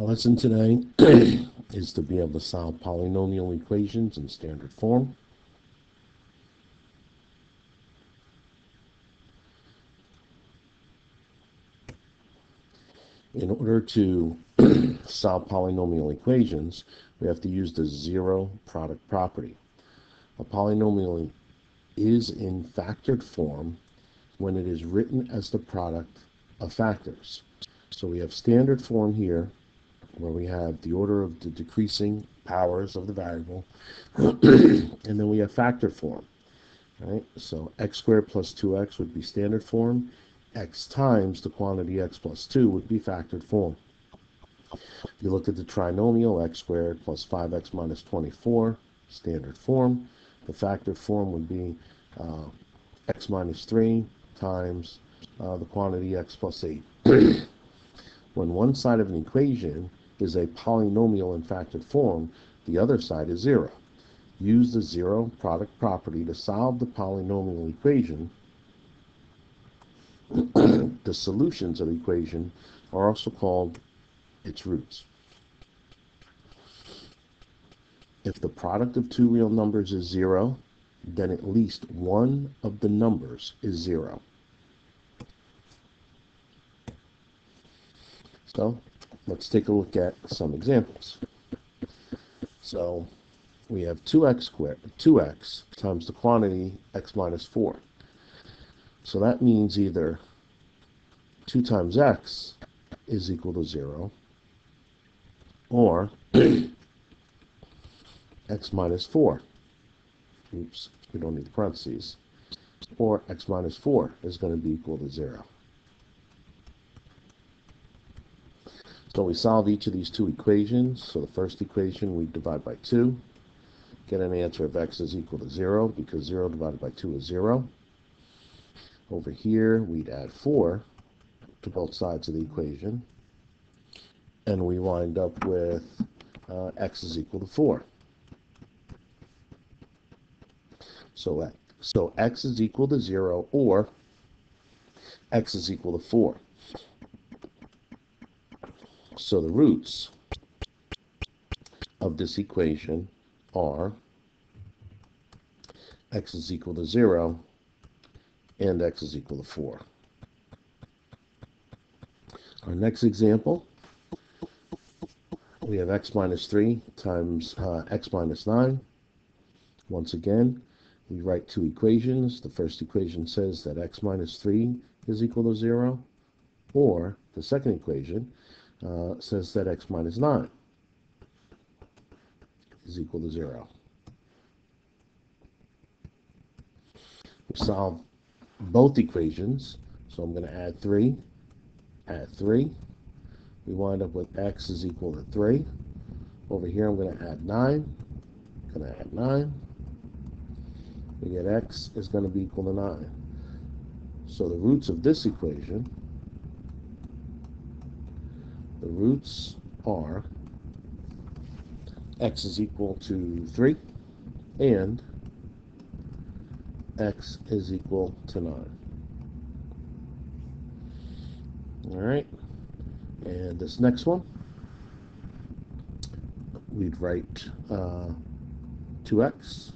Our lesson today is to be able to solve polynomial equations in standard form. In order to solve polynomial equations, we have to use the zero product property. A polynomial is in factored form when it is written as the product of factors. So we have standard form here where we have the order of the decreasing powers of the variable, and then we have factor form. Right? So x squared plus 2x would be standard form. x times the quantity x plus 2 would be factored form. If you look at the trinomial, x squared plus 5x minus 24, standard form. The factored form would be uh, x minus 3 times uh, the quantity x plus 8. when one side of an equation is a polynomial in factored form, the other side is 0. Use the zero product property to solve the polynomial equation. the solutions of the equation are also called its roots. If the product of two real numbers is 0, then at least one of the numbers is 0. So let's take a look at some examples. So we have 2x squared, 2x times the quantity x minus 4. So that means either 2 times x is equal to 0, or x minus 4. Oops, we don't need the parentheses. Or x minus 4 is going to be equal to 0. So we solve each of these two equations. So the first equation we divide by 2. Get an answer of x is equal to 0 because 0 divided by 2 is 0. Over here we'd add 4 to both sides of the equation. And we wind up with uh, x is equal to 4. So, uh, so x is equal to 0 or x is equal to 4. So the roots of this equation are x is equal to 0 and x is equal to 4. Our next example, we have x minus 3 times uh, x minus 9. Once again, we write two equations. The first equation says that x minus 3 is equal to 0, or the second equation uh, says that x minus 9 is equal to 0. We solve both equations, so I'm going to add 3, add 3. We wind up with x is equal to 3. Over here I'm going to add 9, going to add 9. We get x is going to be equal to 9. So the roots of this equation the roots are x is equal to 3 and x is equal to 9. Alright, and this next one, we'd write uh, 2x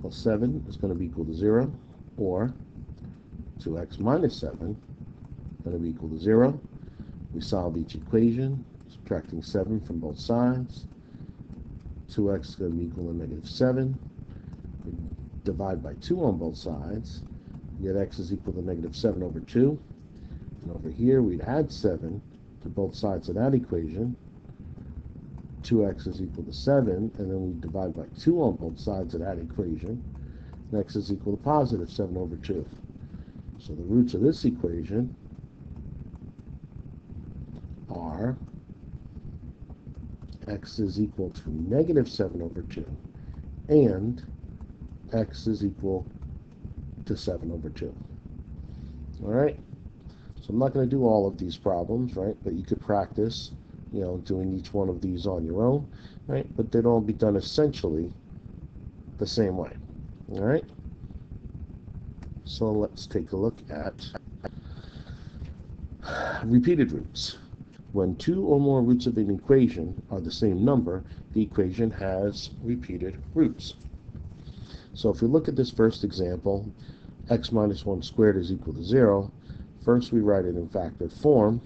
plus 7 is going to be equal to 0, or 2x minus 7 is going to be equal to 0. We solve each equation, subtracting 7 from both sides. 2x is going to be equal to negative 7. We divide by 2 on both sides. We get x is equal to negative 7 over 2. And over here, we'd add 7 to both sides of that equation. 2x is equal to 7, and then we divide by 2 on both sides of that equation. And x is equal to positive 7 over 2. So the roots of this equation are x is equal to negative 7 over 2 and x is equal to 7 over 2. All right? So I'm not going to do all of these problems, right? But you could practice, you know, doing each one of these on your own, right? But they'd all be done essentially the same way. All right? So let's take a look at repeated roots. When two or more roots of an equation are the same number, the equation has repeated roots. So if we look at this first example, x minus 1 squared is equal to 0. First we write it in factored form,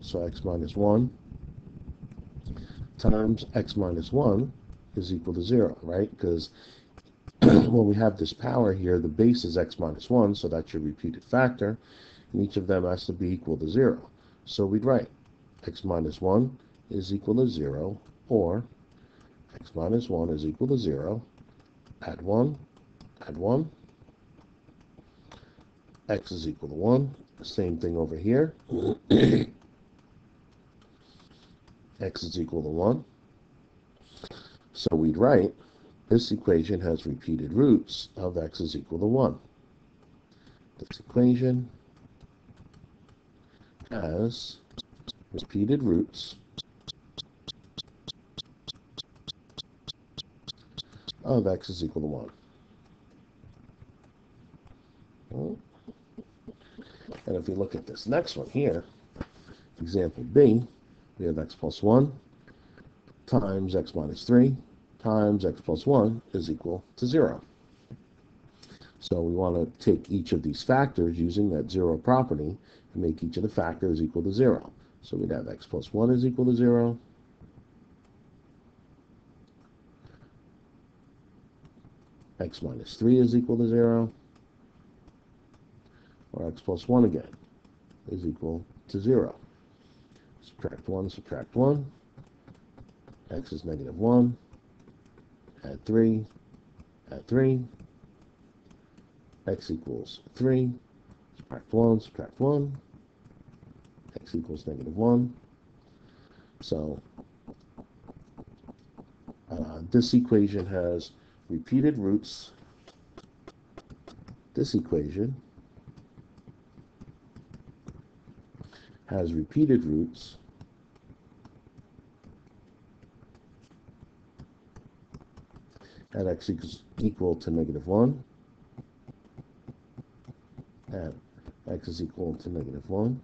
so x minus 1 times x minus 1 is equal to 0, right? Because when we have this power here, the base is x minus 1, so that's your repeated factor, and each of them has to be equal to 0. So we'd write x minus 1 is equal to 0, or x minus 1 is equal to 0, add 1, add 1, x is equal to 1. Same thing over here. x is equal to 1. So we'd write this equation has repeated roots of x is equal to 1. This equation has repeated roots oh, of x is equal to 1. Hmm? And if you look at this next one here, example B, we have x plus 1 times x minus 3 times x plus 1 is equal to 0. So we want to take each of these factors using that 0 property and make each of the factors equal to 0. So we'd have x plus 1 is equal to 0. x minus 3 is equal to 0. Or x plus 1 again is equal to 0. Subtract 1, subtract 1. x is negative 1. Add 3. Add 3. x equals 3. Subtract 1, subtract 1 x equals negative 1. So uh, this equation has repeated roots. This equation has repeated roots at x equals equal to negative 1 at x is equal to negative 1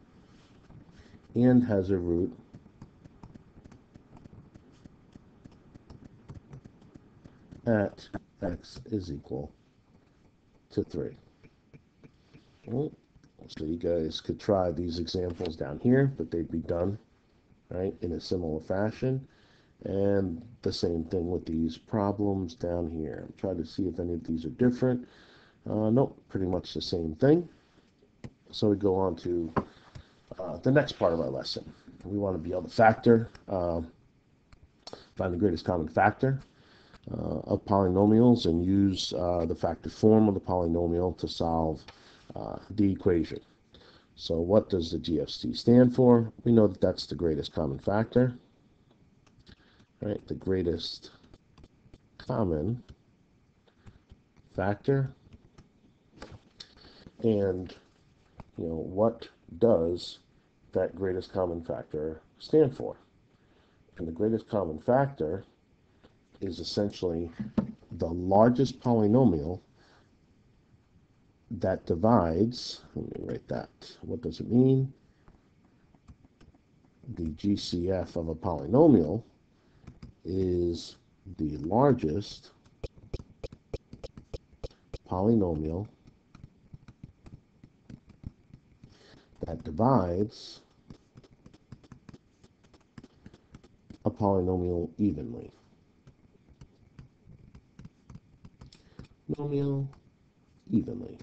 and has a root at x is equal to 3. Well, so you guys could try these examples down here, but they'd be done right in a similar fashion. And the same thing with these problems down here. Try to see if any of these are different. Uh, nope, pretty much the same thing. So we go on to uh, the next part of our lesson. We want to be able to factor, uh, find the greatest common factor uh, of polynomials and use uh, the factor form of the polynomial to solve uh, the equation. So what does the GFC stand for? We know that that's the greatest common factor, right? The greatest common factor. And, you know, what does that greatest common factor stand for? And the greatest common factor is essentially the largest polynomial that divides, let me write that, what does it mean? The GCF of a polynomial is the largest polynomial that divides polynomial evenly. Polynomial evenly.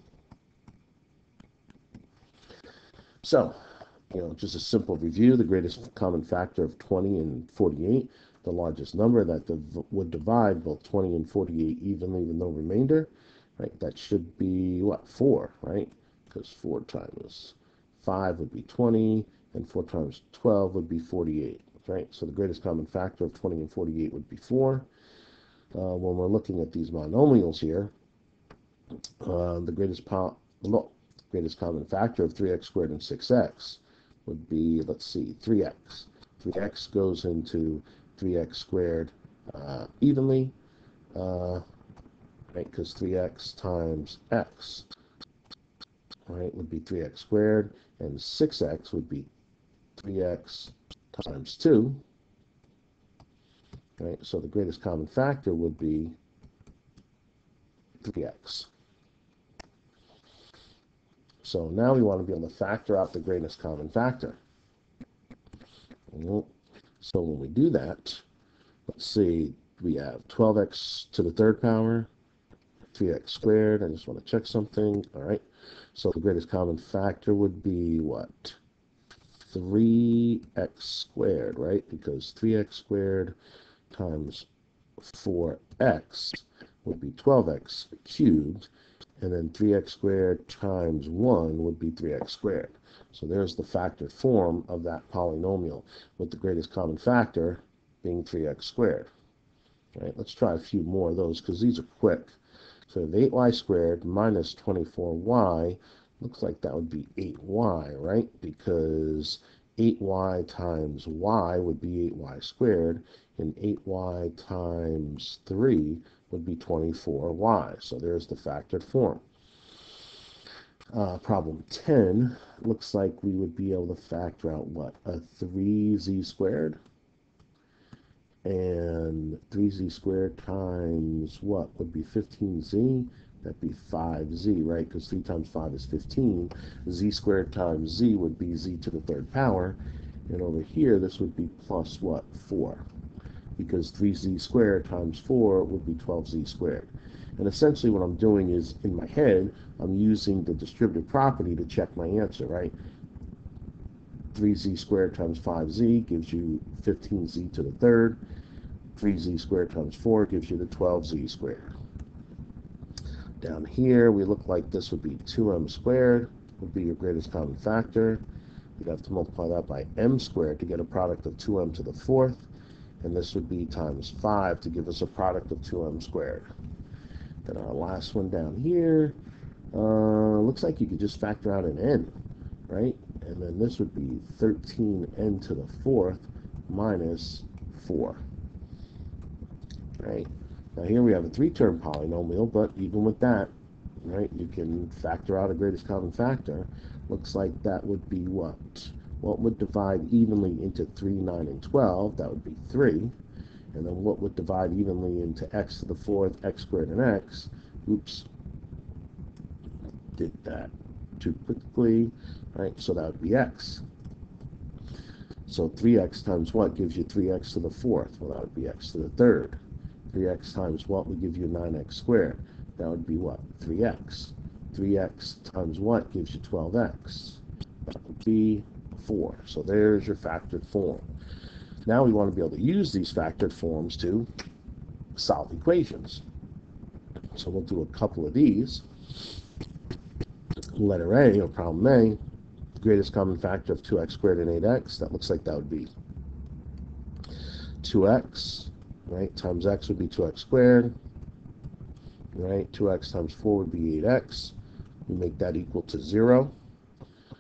So, you know, just a simple review, the greatest common factor of 20 and 48, the largest number that div would divide both 20 and 48 evenly with no remainder, right? That should be, what, 4, right? Because 4 times 5 would be 20, and 4 times 12 would be 48, right? So the greatest common factor of 20 and 48 would be 4. Uh, when we're looking at these monomials here, uh, the greatest po no, greatest common factor of 3x squared and 6x would be, let's see, 3x. 3x goes into 3x squared uh, evenly, uh, right, because 3x times x, right, would be 3x squared, and 6x would be 3x times 2. Right, so the greatest common factor would be 3x. So now we want to be able to factor out the greatest common factor. So when we do that, let's see, we have 12x to the third power, 3x squared. I just want to check something. All right. So the greatest common factor would be what? 3x squared, right? Because 3x squared times 4x would be 12x cubed, and then 3x squared times 1 would be 3x squared. So there's the factored form of that polynomial, with the greatest common factor being 3x squared. Right, let's try a few more of those because these are quick. So we have 8y squared minus 24y looks like that would be 8y, right? Because 8y times y would be 8y squared, and 8y times 3 would be 24y. So there's the factored form. Uh, problem 10 looks like we would be able to factor out what? A 3z squared and 3z squared times what would be 15z that'd be 5z right? Because 3 times 5 is 15 z squared times z would be z to the third power. And over here this would be plus what? 4 because 3z squared times 4 would be 12z squared. And essentially what I'm doing is in my head I'm using the distributive property to check my answer right? 3z squared times 5z gives you 15z to the third. 3z squared times 4 gives you the 12z squared. Down here, we look like this would be 2m squared, would be your greatest common factor. You'd have to multiply that by m squared to get a product of 2m to the fourth, and this would be times 5 to give us a product of 2m squared. Then our last one down here, uh, looks like you could just factor out an n, right? And then this would be 13n to the fourth minus 4 right? Now here we have a three-term polynomial, but even with that, right, you can factor out a greatest common factor. Looks like that would be what? What would divide evenly into 3, 9, and 12? That would be 3. And then what would divide evenly into x to the fourth, x squared, and x? Oops. Did that too quickly. Right, so that would be x. So 3x times what gives you 3x to the fourth? Well, that would be x to the third. 3x times what would give you 9x squared? That would be what? 3x. 3x times what gives you 12x? That would be 4. So there's your factored form. Now we want to be able to use these factored forms to solve equations. So we'll do a couple of these. Letter A, or problem A, greatest common factor of 2x squared and 8x, that looks like that would be 2x right? Times x would be 2x squared, right? 2x times 4 would be 8x. We make that equal to 0.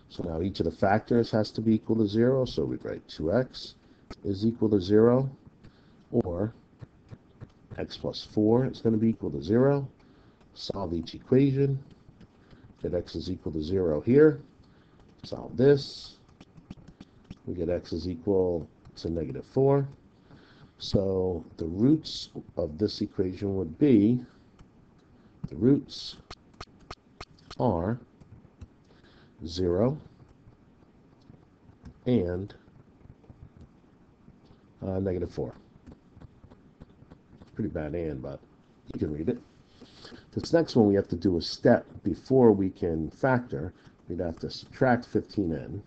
So now each of the factors has to be equal to 0, so we'd write 2x is equal to 0, or x plus 4 is going to be equal to 0. Solve each equation. Get x is equal to 0 here. Solve this. We get x is equal to negative 4. So the roots of this equation would be, the roots are 0 and uh, negative 4. Pretty bad and, but you can read it. This next one we have to do a step before we can factor. We'd have to subtract 15n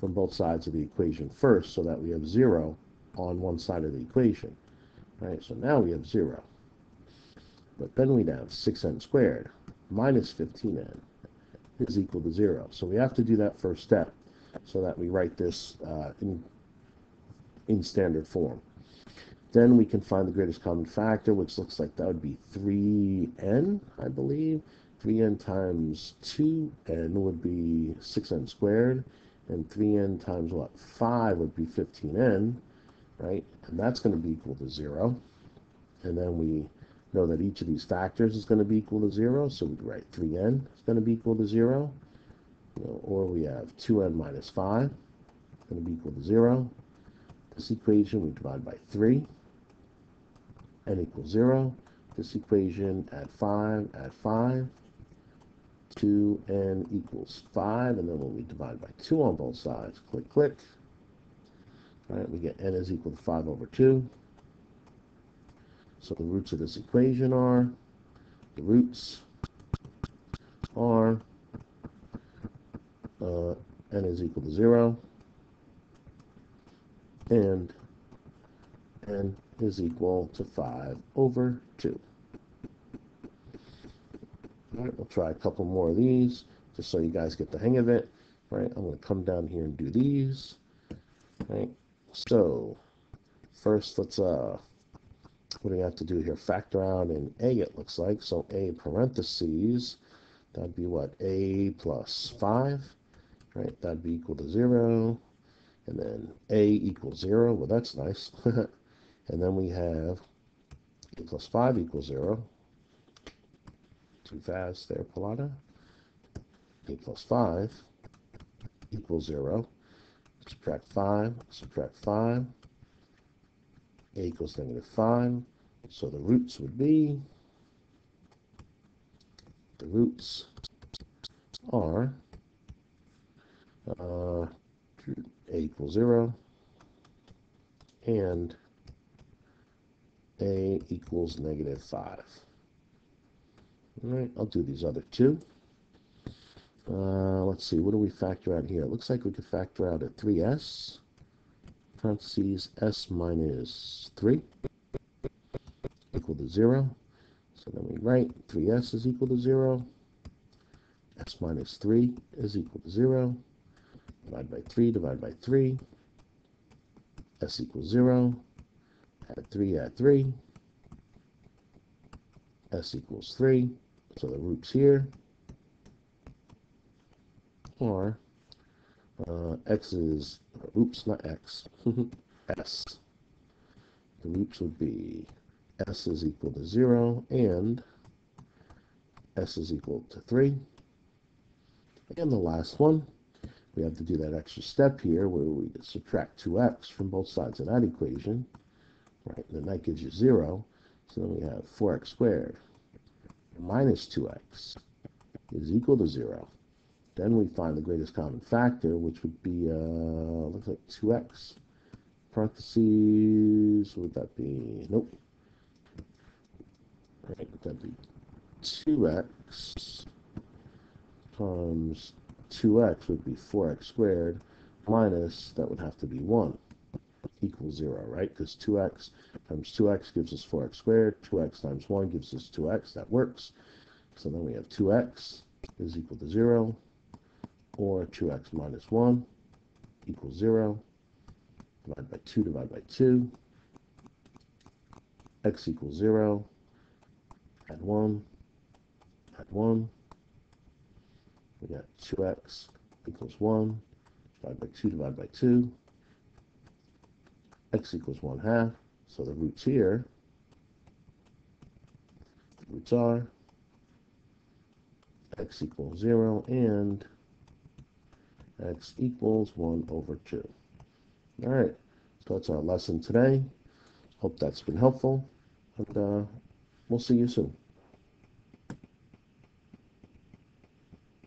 from both sides of the equation first so that we have 0 on one side of the equation. Right, so now we have 0. But then we'd have 6n squared minus 15n is equal to 0. So we have to do that first step so that we write this uh, in, in standard form. Then we can find the greatest common factor, which looks like that would be 3n, I believe. 3n times 2n would be 6n squared, and 3n times what? 5 would be 15n right? And that's going to be equal to 0. And then we know that each of these factors is going to be equal to 0, so we write 3n is going to be equal to 0. You know, or we have 2n minus 5 is going to be equal to 0. This equation we divide by 3. n equals 0. This equation add 5, add 5. 2n equals 5. And then when we divide by 2 on both sides, click, click. Right, we get n is equal to 5 over 2. So the roots of this equation are, the roots are uh, n is equal to 0 and n is equal to 5 over 2. All right, we'll try a couple more of these just so you guys get the hang of it. All right, I'm going to come down here and do these. All right, so first let's, uh, what do we have to do here? Factor out in A, it looks like. So A parentheses, that'd be what? A plus 5, right? That'd be equal to 0 and then a equals 0. Well, that's nice. and then we have a plus 5 equals 0. Too fast there, Pallotta. a plus 5 equals 0. Subtract 5, subtract 5. a equals negative 5. So the roots would be, the roots are uh, a equals 0 and a equals negative 5. All right, I'll do these other two. Uh, let's see, what do we factor out here? It looks like we could factor out a 3s, parentheses s minus 3, equal to 0. So then we write 3s is equal to 0, s minus 3 is equal to 0, divide by 3, divide by 3, s equals 0, add 3, add 3, s equals 3, so the roots here are uh, x is, oops, not x, s. The roots would be s is equal to 0 and s is equal to 3. And the last one, we have to do that extra step here where we subtract 2x from both sides of that equation. Right, and then that gives you 0. So then we have 4x squared minus 2x is equal to 0. Then we find the greatest common factor, which would be, uh, looks like 2x. Parentheses, would that be? Nope. Right, that'd be 2x times 2x would be 4x squared minus, that would have to be 1 equals 0, right? Because 2x times 2x gives us 4x squared. 2x times 1 gives us 2x. That works. So then we have 2x is equal to 0, or 2x minus 1 equals 0. Divide by 2, divide by 2. x equals 0. Add 1. Add 1. We got 2x equals 1. Divide by 2, divide by 2. x equals 1 half. So the roots here, the roots are x equals 0 and x equals 1 over 2. All right, so that's our lesson today. Hope that's been helpful, and uh, we'll see you soon.